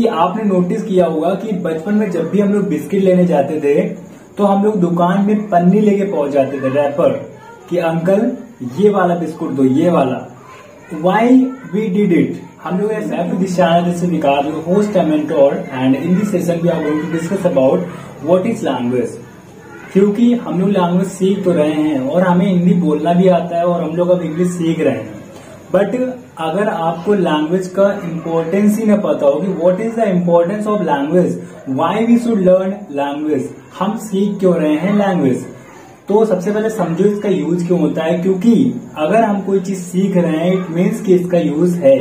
कि आपने नोटिस किया होगा कि बचपन में जब भी हम लोग बिस्किट लेने जाते थे तो हम लोग दुकान में पन्नी लेके पहुँच जाते थे रैपर कि, अंकल, ये वाला बिस्कुट दो, ये वाला। वाई वी डिड इट हम लोग टू दिस चैनल दिस विकार and in this session we are going to discuss about what is language क्योंकि हम लोग लैंग्वेज सीख तो रहे हैं और हमें हिंदी बोलना भी आता है और हम लोग अब इंग्लिश सीख रहे हैं। बट अगर आपको लैंग्वेज का इम्पोर्टेंस ही न पता हो कि what is the importance of language why we should learn language हम सीख क्यों रहे हैं लैंग्वेज तो सबसे पहले समझो इसका यूज़ क्यों होता है, क्योंकि अगर हम कोई चीज़ सीख रहे हैं इट मीन्स कि इसका यूज़ है।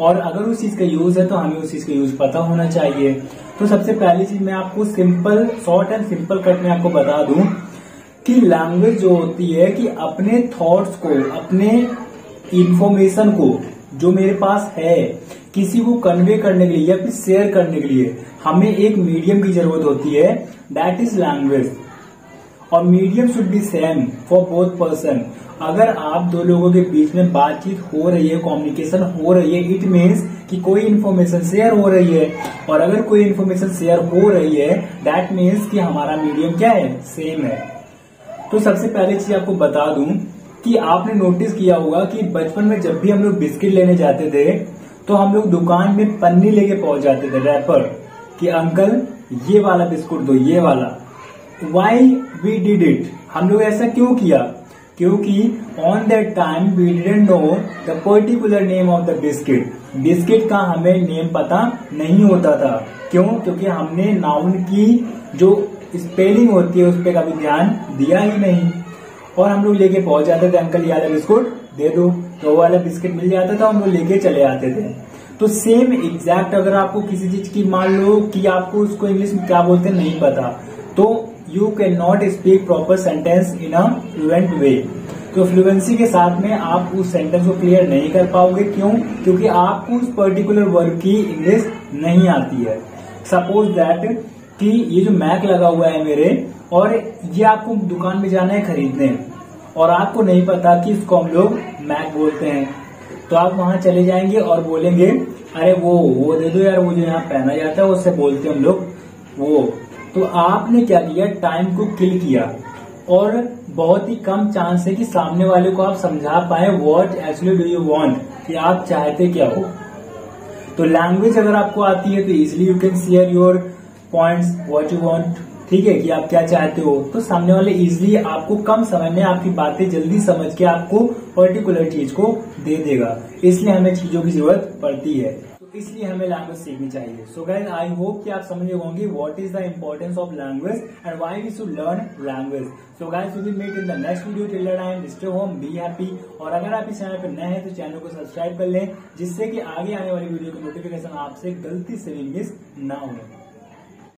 और अगर उस चीज़ का यूज़ है तो हमें उस चीज़ का यूज़ पता होना चाहिए। तो सबसे पहली चीज़ मैं आपको simple short and simple cut में आपको बता दूँ कि लैंग्वेज जो होती है कि अपने थॉट्स को, अपने इंफॉर्मेशन को जो मेरे पास है, किसी को कन्वे करने के लिए या फिर शेयर करने के लिए, हमें एक मीडियम की ज़रूरत होती है दैट इज़ लैंग्वेज और medium should be same for both person अगर आप दो लोगों के बीच में बातचीत हो रही है कम्युनिकेशन हो रही है इट मीन्स कि कोई इन्फॉर्मेशन शेयर हो रही है। और अगर कोई इन्फॉर्मेशन शेयर हो रही है दैट मीन्स कि हमारा मीडियम क्या है? सेम है। तो सबसे पहले चीज़ आपको बता दूँ कि आपने नोटिस किया होगा कि बचपन में जब भी हम लोग बिस्किट लेने जाते थे तो हम लोग दुकान में पन्नी लेके पहुँच जाते थे रैपर कि, अंकल, ये वाला बिस्कुट दो, ये वाला। वाई वी डिड इट हम लोग ऐसा क्यों किया? क्योंकि on that time we didn't know the particular name of the biscuit biscuit का हमें नेम पता नहीं होता था। क्यों? क्योंकि हमने नाउन की जो स्पेलिंग होती है, उस पर कभी ध्यान दिया ही नहीं। और हम लोग लेके पहुँच जाते थे अंकल ये वाला बिस्कुट, दे दो। तो वाला बिस्किट मिल जाता था, हम लोग लेके चले आते थे। तो सेम एग्जैक्ट अगर आपको किसी चीज़ की मान लो कि आपको उसको इंग्लिश में क्या बोलते नहीं पता। तो you can not speak proper sentence in a fluent way तो फ्लुएंसी के साथ में आप उस सेंटेंस को क्लियर नहीं कर पाओगे। क्यों? क्योंकि आपको उस पर्टिकुलर वर्ड की इंग्लिश नहीं आती है। सपोज़ दैट कि ये जो मैक लगा हुआ है मेरे, और ये आपको दुकान में जाना है खरीदने। और आपको नहीं पता कि इसको हम लोग मैक बोलते हैं। तो आप वहाँ चले जाएँगे और बोलेंगे, अरे वो वो दे दो यार, वो जो यहाँ पहना जाता है, उससे बोलते हैं हम लोग, वो। तो आपने क्या किया? टाइम को किल किया। और बहुत ही कम चांस है कि सामने वाले को आप समझा पाए what actually do you want कि आप चाहते क्या हो। तो लैंग्वेज अगर आपको आती है तो easily you can share your points what you want ठीक है कि आप क्या चाहते हो? तो सामने वाले इजिली आपको कम समय में आपकी बातें जल्दी समझ के आपको पर्टिकुलर चीज़ को दे देगा। इसलिए हमें चीज़ों की ज़रूरत पड़ती है। तो इसलिए हमें लैंग्वेज सीखनी चाहिए। सो गाइज़ आई होप कि आप समझ होंगे what is the importance of language and why we should learn language so guys we meet in the next video till time stay home be happy और अगर आप इस चैनल पर नए हैं तो चैनल को सब्सक्राइब कर लें, जिससे कि आगे आने वाली वीडियो की नोटिफिकेशन आपसे गलती से भी मिस ना हो।